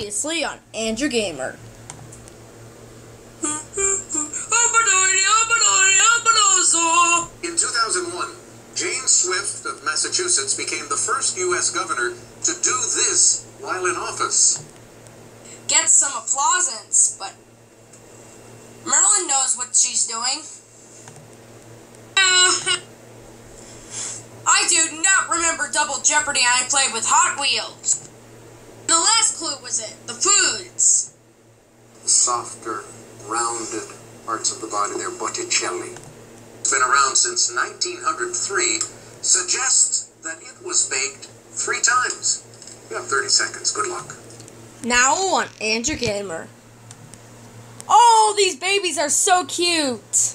Previously on Andrew Gamer. In 2001, Jane Swift of Massachusetts became the first U.S. governor to do this while in office. Get some applauses, but Merlin knows what she's doing. I do not remember Double Jeopardy I played with Hot Wheels. The last clue was it, the foods. The softer, rounded parts of the body, they're Botticelli. It's been around since 1903, suggests that it was baked three times. You have 30 seconds. Good luck. Now on Andrew Gamer. Oh, these babies are so cute.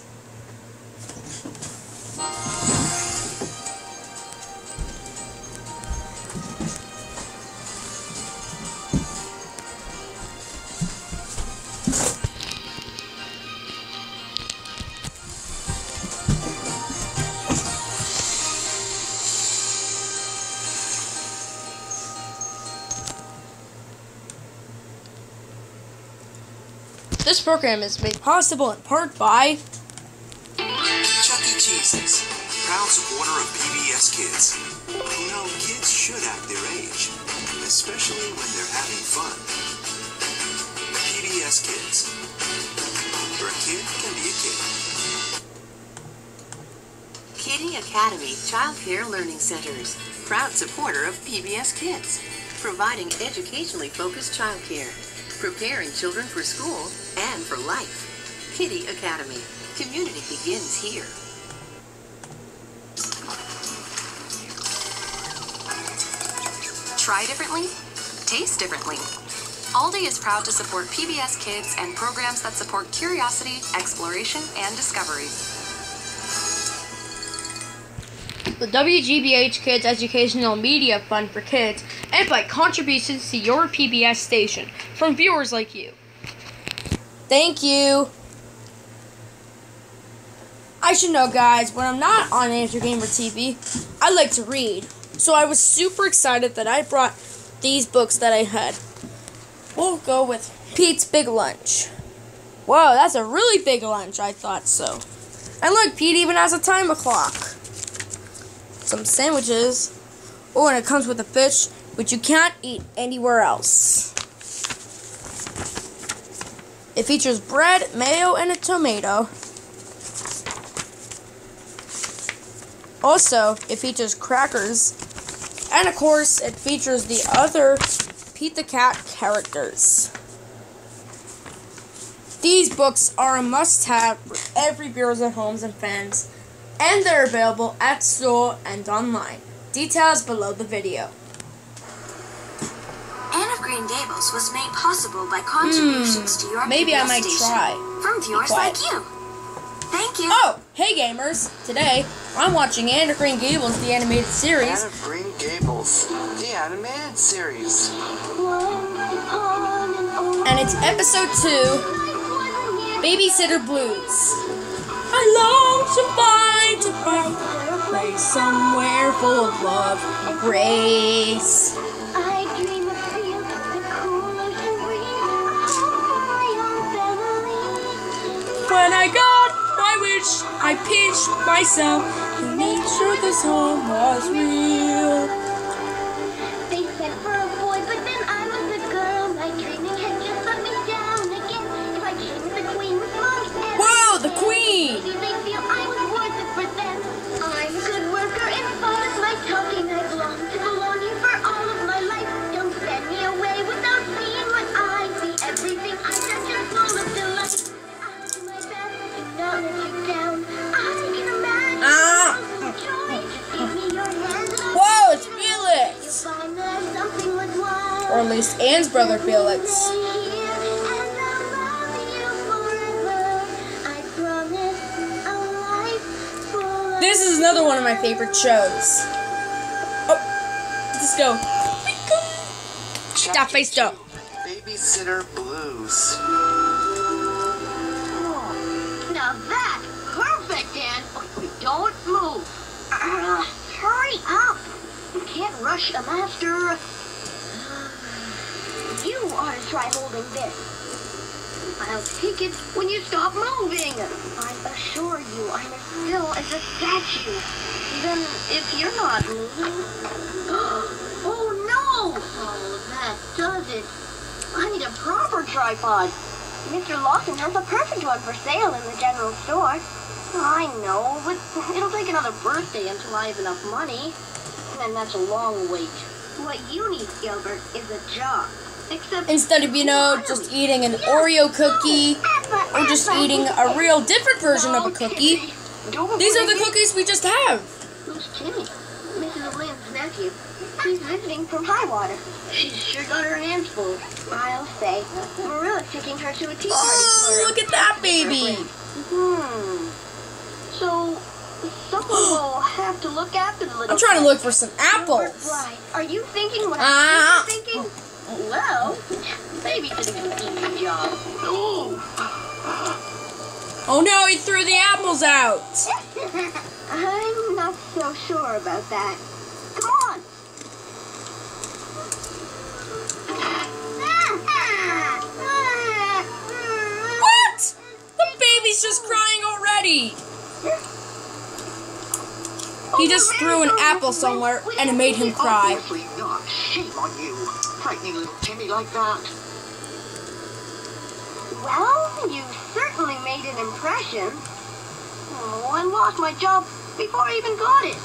This program is made possible in part by Chuck E. Cheese's, proud supporter of PBS Kids. You know, kids should act their age, especially when they're having fun. PBS Kids. For a kid can be a kid. Kiddie Academy Child Care Learning Centers, proud supporter of PBS Kids, providing educationally focused childcare, preparing children for school and for life. Kiddie Academy, community begins here. Try differently, taste differently. Aldi is proud to support PBS Kids and programs that support curiosity, exploration, and discovery. the WGBH Kids Educational Media Fund for Kids and by contributions to your PBS station from viewers like you. Thank you. I should know, guys, when I'm not on Andrew Gamer TV, I like to read. So I was super excited that I brought these books that I had. We'll go with Pete's Big Lunch. Whoa, that's a really big lunch. I thought so. And look, Pete even has a time clock. Some sandwiches. Oh, and it comes with a fish, which you can't eat anywhere else. It features bread, mayo, and a tomato. Also, it features crackers. And of course, it features the other Pete the Cat characters. These books are a must have for every Bureaus and Homes and fans, and they're available at store and online. Details below the video. Anne of Green Gables was made possible by contributions hmm, to your maybe I PBS might station try. from viewers quiet. like you. Thank you. Oh, hey gamers! Today, I'm watching Anne of Green Gables, the animated series. Anne of Green Gables, the animated series. and it's episode two Babysitter Blues. I long to find a brighter place somewhere full of love and grace. Beverly. When I my wish, I pinched myself to make sure this home was real. A life full of This is another one of my favorite shows. Oh, let's go. Stop face down. Babysitter Blues. Now that's perfect, Anne. Don't move. Uh, hurry up. You can't rush a master. Try holding this. I'll take it when you stop moving. I assure you, I'm as still as a statue. Then, if you're not moving... Oh, no! Oh, that does it. I need a proper tripod. Mr. Lawson has a perfect one for sale in the general store. I know, but it'll take another birthday until I have enough money. And that's a long wait. What you need, Gilbert, is a job. Instead of, you know, just eating an Oreo cookie or just eating a real different version of a cookie, these are the cookies we just have. Who's Timmy? Mrs. Lynde's nephew. She's visiting from Highwater. She's sure got her hands full. I'll say. Marilla's taking her to a tea party Oh, look at that baby. Hmm. So, someone will have to look after the little I'm trying to look for some apples. Are you thinking what Ah. I'm thinking? Well, babysitting's an easy job. Ooh. Oh no, he threw the apples out. I'm not so sure about that. Come on. What? The baby's just crying already. He oh, just threw an apple somewhere and it made him cry. Obviously not. Shame on you. Frightening little Timmy like that. Well, you certainly made an impression. Oh, I lost my job before I even got it.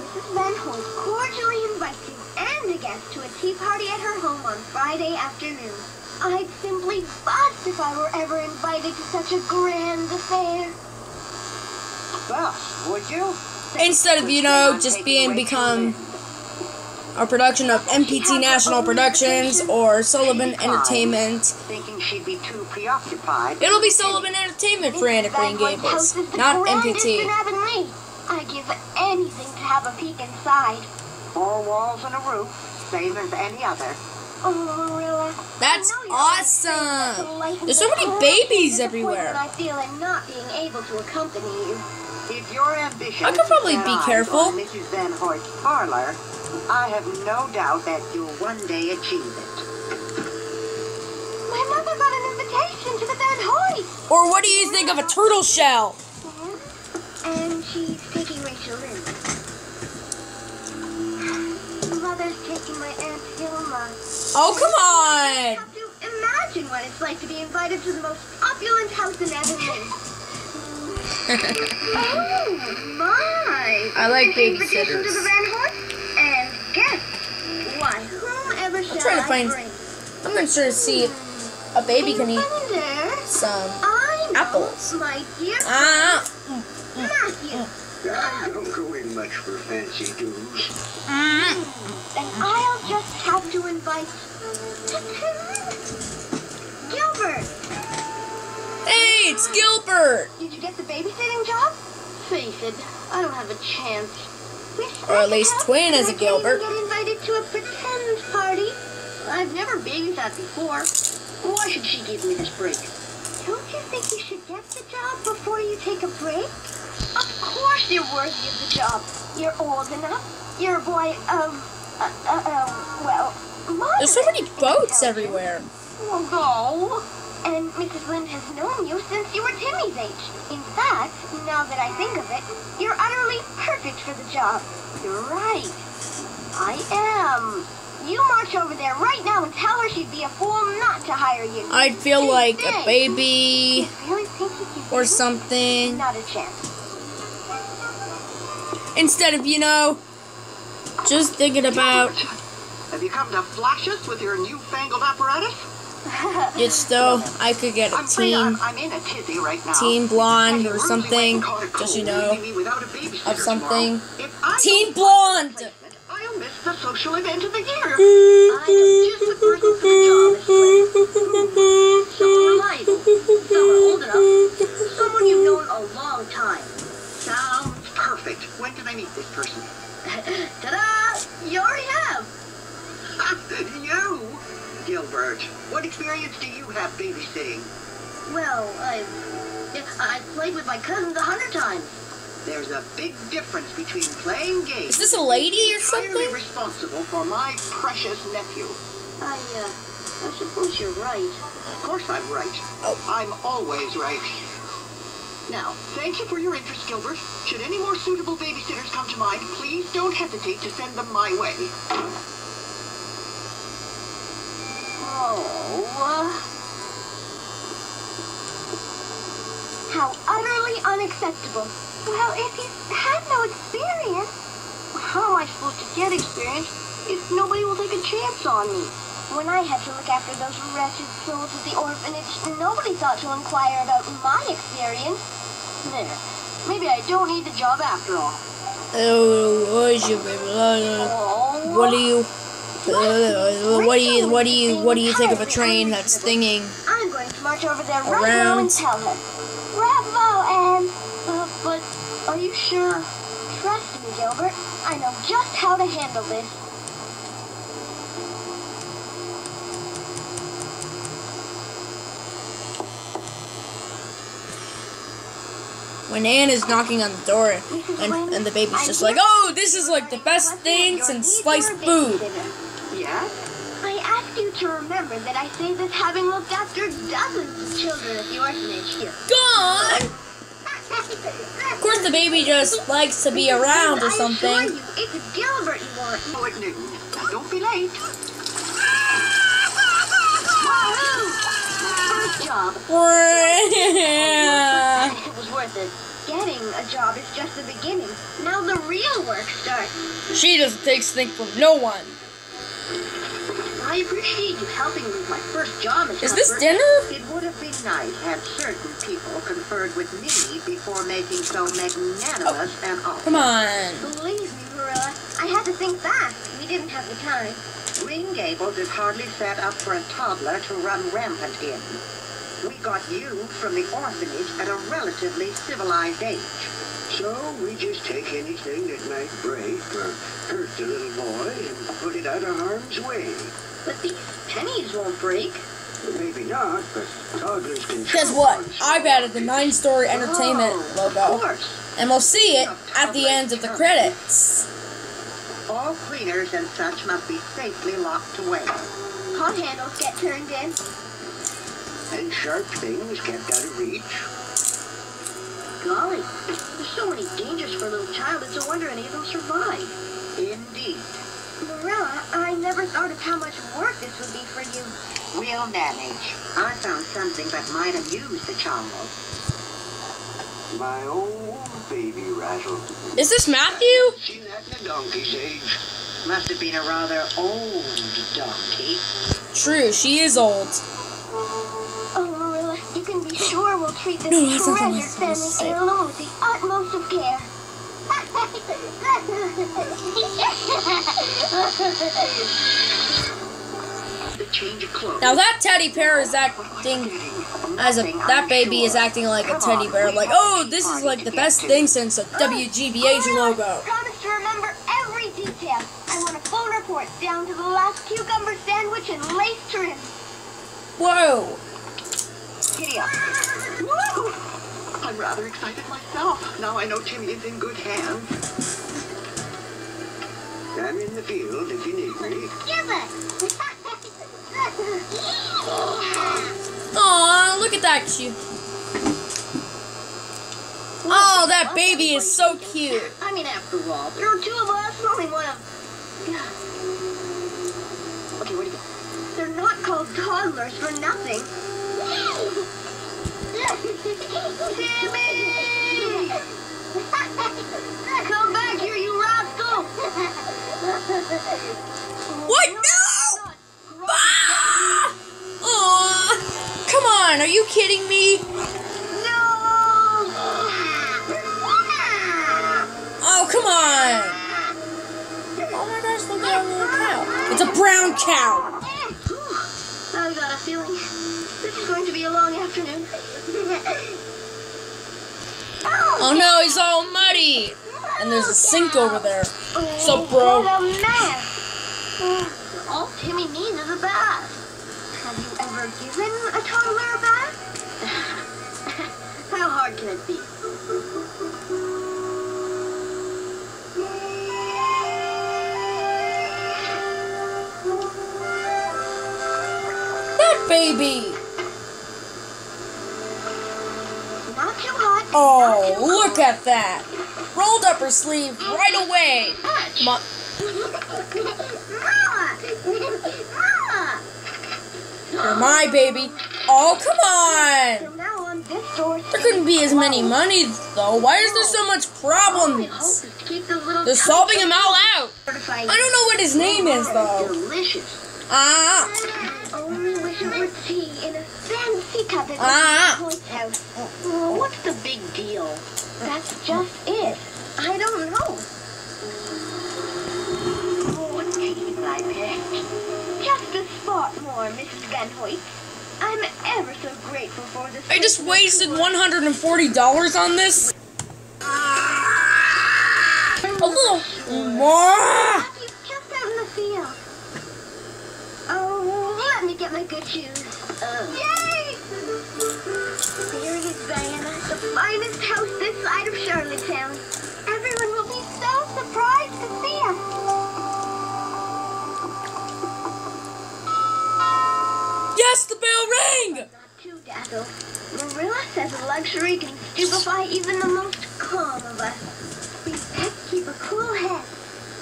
Mrs. Van Hoyt cordially invites you and a guest to a tea party at her home on Friday afternoon. I'd simply bust if I were ever invited to such a grand affair. Thus, would you? Instead of, you know, just being become a production of MPT National Productions or Sullivan Entertainment, Thinking she'd be too preoccupied. it'll be Sullivan Entertainment for Anna Green Gables, not MPT. MPT. I'd give anything to have a peek inside. Four walls and a roof, same as any other. Oh, Marilla. That's I know you're always saying that awesome. There's so many babies everywhere. I feel in not being able to accompany you. If your ambition I could probably be careful. Mrs. Van Hoyt's parlor, I have no doubt that you'll one day achieve it. My mother got an invitation to the Van Hoyt. Or what do you think of a turtle shell? Mm-hmm. And she's taking Rachel in. Mother's taking my Aunt Hilma. Oh, come on! have to imagine what it's like to be invited to the most opulent house in Avonlea. Oh my! I like Invitation to babysitters. the Van Hoyt and guests. Why, whomever shall trying to I find- bring? I'm not sure to see if a baby can eat Wonder, some. I know, apples. My dear Ah, Matthew. I don't go in much for fancy dues. Then I'll just have to invite Gilbert. Hey, it's Gilbert! Did you get the babysitting job? Face it, I don't have a chance. Or at least twin as a Gilbert. get invited to a pretend party. I've never babysat before. Why should she give me this break? Don't you think you should get the job before you take a break? Of course you're worthy of the job. You're old enough. You're a boy of, uh, uh, uh, well, There's so many boats everywhere. Well, no. And Mrs. Lynde has known you since you were Timmy's age. In fact, now that I think of it, you're utterly perfect for the job. You're right. I am. You march over there right now and tell her she'd be a fool not to hire you. I'd feel She like a baby really think you can or something. Not a chance. Instead of, you know, just thinking about Have you come to flash us with your newfangled apparatus? It's though I could get a I'm afraid I'm, team, I'm in a tizzy right now. Team Blonde or something, went and caught a just, you know, leaving me without a babysitter of something. tomorrow. If I Team don't find a Blonde! I'll miss the social event of the year. I am just the person for the job, Miss Lynde. Someone reliable. Someone old enough. Someone you've known a long time. Sounds perfect. When can I meet this person? Ta-da! You already have. you, Gilbert. What experience do you have babysitting? Well, I've I've played with my cousins a hundred times. There's a big difference between playing games. Is this a lady or entirely something? responsible for my precious nephew. I, uh, I suppose you're right. Of course I'm right. Oh. I'm always right. Now, thank you for your interest, Gilbert. Should any more suitable babysitters come to mind, please don't hesitate to send them my way. Oh, uh, how utterly unacceptable. Well, if you had no experience, how am I supposed to get experience if nobody will take a chance on me? When I had to look after those wretched souls at the orphanage, nobody thought to inquire about my experience. There. Maybe I don't need the job after all. Oh, what is your Oh, What do you? Uh, what do you? What do you? What do you think of a train that's stinging? I'm going to march over there right now and tell him. Bravo, Anne! Uh, but are you sure? Trust me, Gilbert. I know just how to handle this. When Anne is knocking on the door, and, and the baby's just like, "Oh, this is like the best thing since sliced food." Yeah? I ask you to remember that I say this having looked after dozens of children at the orphanage here. Gone. Of course, the baby just likes to be around or I assure something. you, it's Gilbert you want. Oh, at noon. Now, don't be late. Wahoo! First job. It was worth it. Getting a job is just the beginning. Now the real work starts. she doesn't take things from no one. I appreciate you helping me with my first job at Is this dinner? It would have been nice had certain people conferred with me before making so magnanimous an offer. Come on. Believe me, Marilla, I had to think fast. We didn't have the time. Green Gables is hardly set up for a toddler to run rampant in. We got you from the orphanage at a relatively civilized age. So we just take anything that might break or hurt the little boy and put it out of harm's way. But these pennies won't break. Maybe not, but toddlers can. Guess what? I've added the Nine Story Entertainment Oh, Of logo, course. and we'll see it at the end of the credits. All cleaners and such must be safely locked away. Hot handles get turned in. And sharp things kept out of reach. Golly, there's so many dangers for a little child. It's a wonder any of them survive. Indeed. Marilla, I never thought of how much work this would be for you. We'll manage. I found something that might amuse the child. My old baby rattle. Is this Matthew? Seen that in a donkey's age. Must have been a rather old donkey. True, she is old. Oh, Marilla, you can be sure we'll treat this No, that's not what I treasured was family supposed to say. heirloom with the utmost of care. The change of clothes. Now that teddy bear is acting as a that baby is acting like a teddy bear. Like, oh, this is like the best thing since a WGBH logo. Promise to remember every detail. I want a phone report down to the last cucumber sandwich and lace trim. Whoa. Giddy up. Woo! I'm rather excited myself. Now I know Timmy is in good hands. I'm in the field if you need me. Give it. Aw, look at that cute. Oh, that baby is so cute. I mean, after all, there are two of us, only one of. Okay, where do you go? They're not called toddlers for nothing. Timmy! Come back here, you rascal! What? No! Ah! Aw. Come on, are you kidding me? No! Oh, come on. Oh my gosh, look at that little cow. It's a brown cow. I got a feeling this is going to be a long afternoon. Oh no, he's all muddy and there's a sink over there. What's up, bro? What a mess. All Timmy needs is a bath. Have you ever given a toddler a bath? How hard can it be? That baby! Not too hot. Oh, look at that! Rolled up her sleeve right away. Mo- You're my baby. Oh, come on. From now on, this There couldn't be as many money, though. Why is there so much problems? They're solving them all out. I don't know what his name is, though. Delicious. Ah. I spot Mrs. Van Hoyt. I'm ever so grateful for this. I just wasted $140 on this. A little more. He's just out in the field. Oh, let me get my good shoes. Oh. Yay! There it is, Diana. The finest house this side of Charlottetown. Everyone will be so surprised dazzled. Marilla says luxury can stupefy even the most calm of us. We best keep a cool head.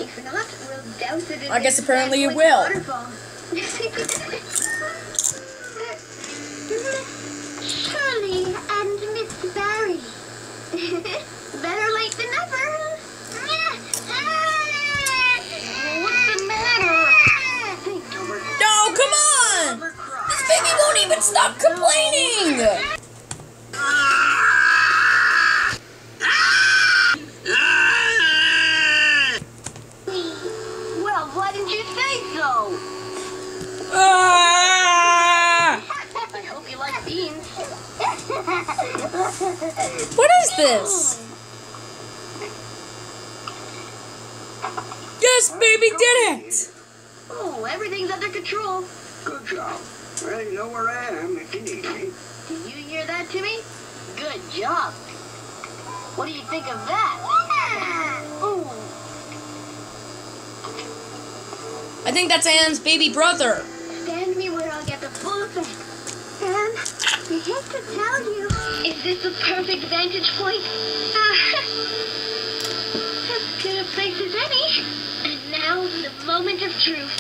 If not, we'll douse it in I guess apparently boy's will. stop complaining. Well, why didn't you say so? Ah. I hope you like beans. What is this? Yes, baby did it. Oh, everything's under control. Good job. Well, you know where I am if you need me. Did you hear that, Timmy? Good job. What do you think of that? Ooh, I think that's Anne's baby brother. stand me where I'll get the full effect. Sam, I hate to tell you. Is this the perfect vantage point? Ah, as good a place as any. And now, the moment of truth.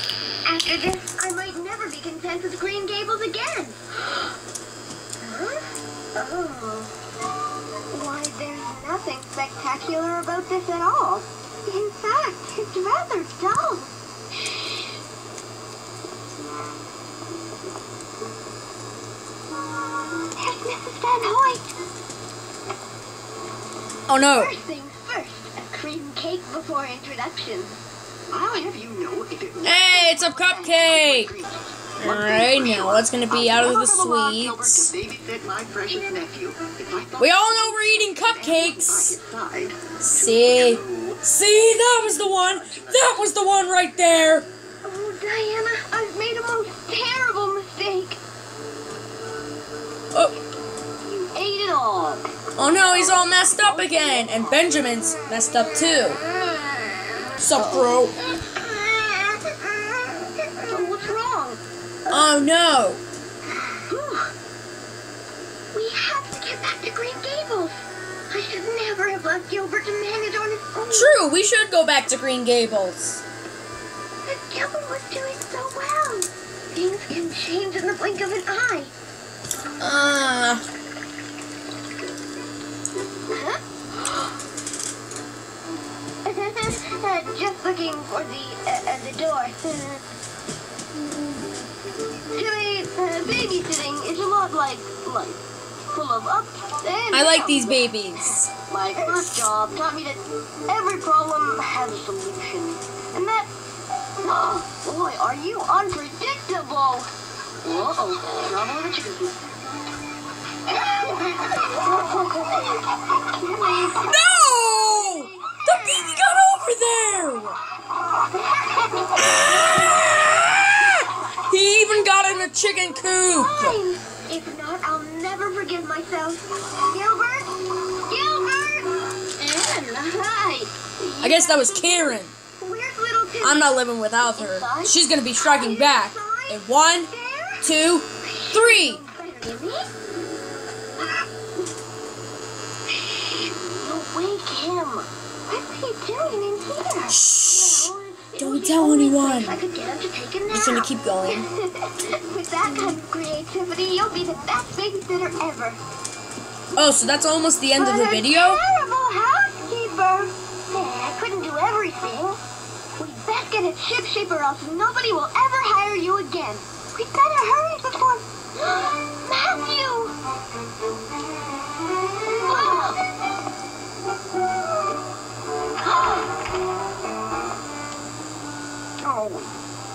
After this, I might never be content with Green Gables again. Huh? Oh. Why, there's nothing spectacular about this at all. In fact, it's rather dull. Van Hoyt. Oh no. First things first, a cream cake before introduction. I'll have you know if it Hey, it's a cupcake. All right, now what's gonna be out of the sweets? babysit my precious nephew. If I thought We all know we're eating cupcakes. See, see, that was the one. That was the one right there. Oh, Diana, oh no, he's all messed up again, and Benjamin's messed up too. Sup, bro? Oh, what's wrong? Oh no. We have to get back to Green Gables. I should never have left Gilbert to manage on his own. True, we should go back to Green Gables. But Gilbert was doing so well. Things can change in the blink of an eye. Ah. Uh, Just looking for the uh, uh, the door. Timmy, uh, babysitting is a lot like life, full of ups and I like these babies. My first job taught me that every problem has a solution, and that. Oh, boy, are you unpredictable! Uh-oh, trouble with the chicken. No! The baby got over there! Ah! He even got in the chicken coop! Fine. If not, I'll never forgive myself. Gilbert? Gilbert? Anne, hi. I guess that was Karen. Where's little Timmy? I'm not living without her. She's gonna be striking back. In one, two, three. Better than me? Shh, wake him. What's he doing in here? Shh. Don't tell anyone. I could get him to take a nap. Just gonna keep going. With that kind of creativity, you'll be the best babysitter ever. Oh, so that's almost the end of the video? Terrible housekeeper. I couldn't do everything. We best get a chip shape or else nobody will ever hire you again. We better hurry before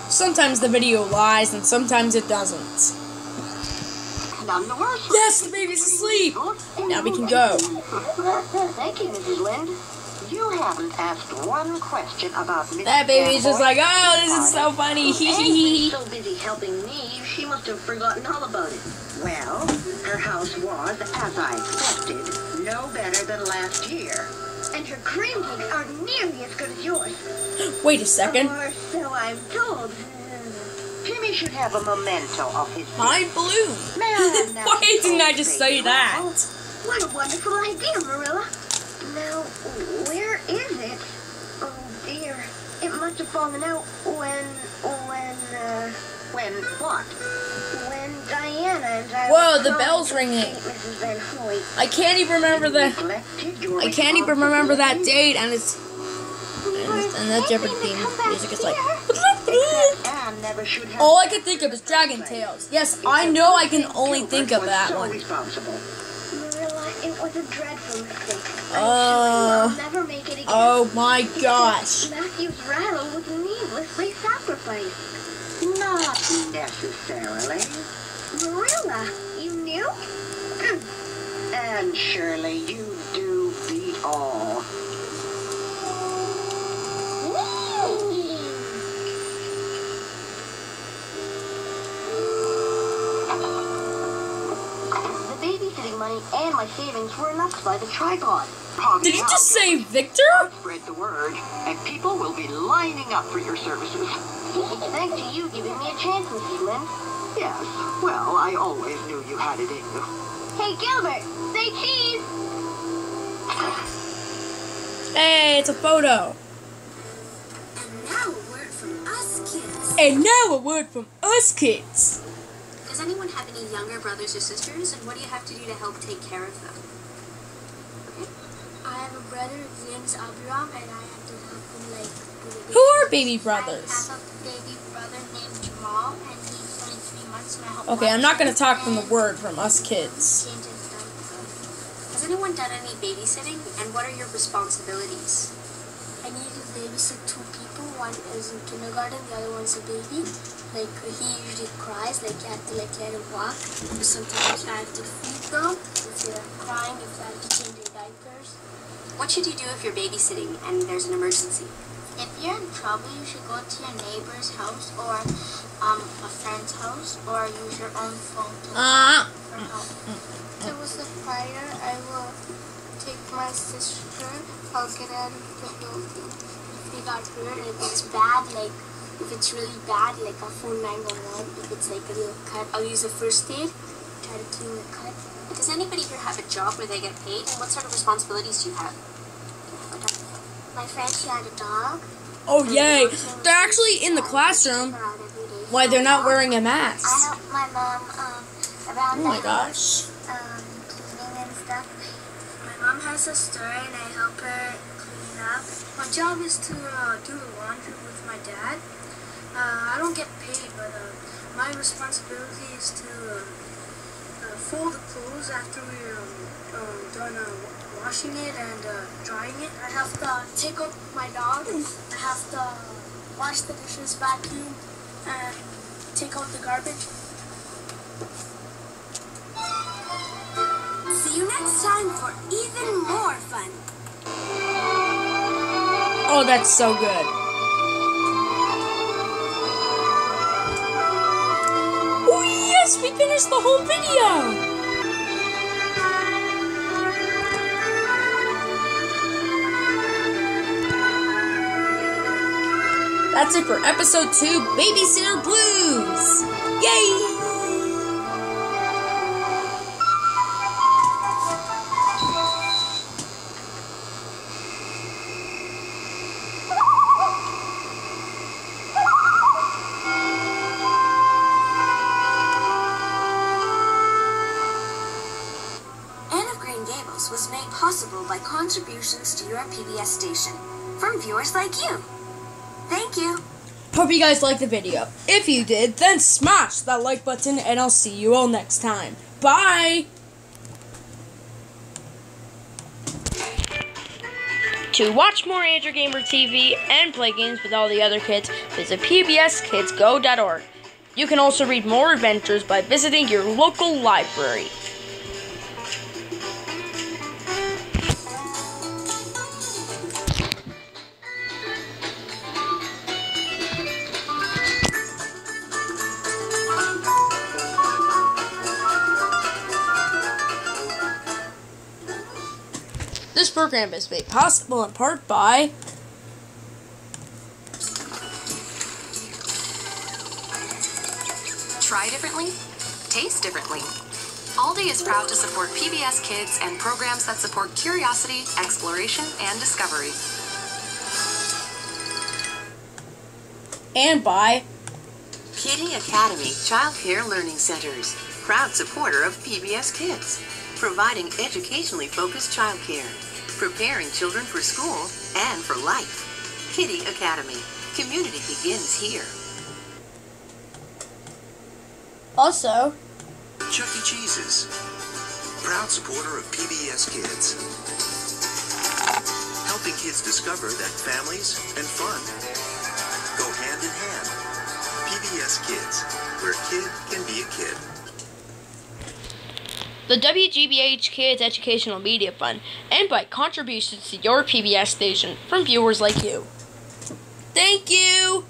Sometimes the video lies and sometimes it doesn't. none the worse. Yes, the baby's asleep. Now we can go. Thank you, Mrs. Lynde. You haven't asked one question about Mrs. That baby's just like, oh, this is so funny. Hee. so busy helping me, she must have forgotten all about it. Well, her house was, as I expected, no better than last year. And her cream cakes are nearly as good as yours. Wait a second. Or so I'm told. Jimmy should have a memento of his Mind blown. May I have now Why didn't I just say that? What a wonderful idea, Marilla. Now, where is it? Oh dear. It must have fallen out when, when, uh, When what? when Diana and I Whoa, were the bell's ringing. paint Mrs. Van Hoyt. I can't even remember the. I can't even remember that date, and it's and, it's, that Jeopardy theme music is like. Except Anne never should have All I can think of is Dragon Tales. Yes, I know I can only think of that so one. responsible. Marilla, it was a dreadful mistake. Uh, I'll never make it again. Oh my gosh. Matthew's rattle was needlessly sacrificed. Not necessarily. Marilla, you knew? Anne Shirley, you do beat all. The babysitting money and my savings were enough to buy the tripod. Did you just say Victor? Spread the word, and people will be lining up for your services. It's thanks to you giving me a chance, Mrs. Lynde. Yes, well, I always knew you had it in you. Hey, Gilbert, say cheese. Hey, it's a photo. And now a word from us kids. And now a word from us kids. Does anyone have any younger brothers or sisters, and what do you have to do to help take care of them? I have a brother, his name's Abraham, and I have to help him like do Who are baby I brothers? have a baby brother named Jamal, and he's only three months, and I help Okay, I'm not gonna talk from the word from us kids. and change his diaper. Has anyone done any babysitting, and what are your responsibilities? I need to babysit two people. One is in kindergarten, the other one's a baby. Like he usually cries, like you have to like let him walk. Sometimes I have to feed them if they're crying, if I have to change diapers. What should you do if you're babysitting and there's an emergency? If you're in trouble, you should go to your neighbor's house or um, a friend's house or use your own phone to Ah. for help. If there was a fire, I will take my sister, I'll get out of the building. If we got hurt, if it's bad, like if it's really bad, like I'll phone 911. If it's like a little cut, I'll use a first aid, try to cut. Does anybody here have a job where they get paid, and what sort of responsibilities do you have? My friend, she had a dog. Oh yay! They're actually in the classroom. Her out every day Why they're not wearing a mask? I help my mom um, around Oh the my house, gosh. um, cleaning and stuff. My mom has a store and I help her clean up. My job is to uh, do the laundry with my dad. Uh, I don't get paid, but uh, my responsibility is to uh, fold the clothes after we're um, um, done uh, washing it and uh, drying it. I have to take out my dog. I have to wash the dishes, vacuum, and take out the garbage. See you next time for even more fun. Oh, that's so good. Yes, we finished the whole video. That's it for episode two, Babysitter Blues. Yay! To your PBS station from viewers like you. Thank you. Hope you guys liked the video. If you did, then smash that like button and I'll see you all next time. Bye! To watch more Andrew Gamer TV and play games with all the other kids, visit pbskidsgo.org. You can also read more adventures by visiting your local library. Program is made possible in part by Try differently, taste differently. Aldi is proud to support PBS Kids and programs that support curiosity, exploration, and discovery. and by Kiddie Academy Child Care Learning Centers, proud supporter of PBS Kids, providing educationally focused childcare, preparing children for school and for life. Kiddie Academy, community begins here. also Chuck E. Cheese's, proud supporter of PBS Kids. Helping kids discover that families and fun go hand in hand. PBS Kids, where a kid can be a kid. The WGBH Kids Educational Media Fund, and by contributions to your PBS station from viewers like you. Thank you!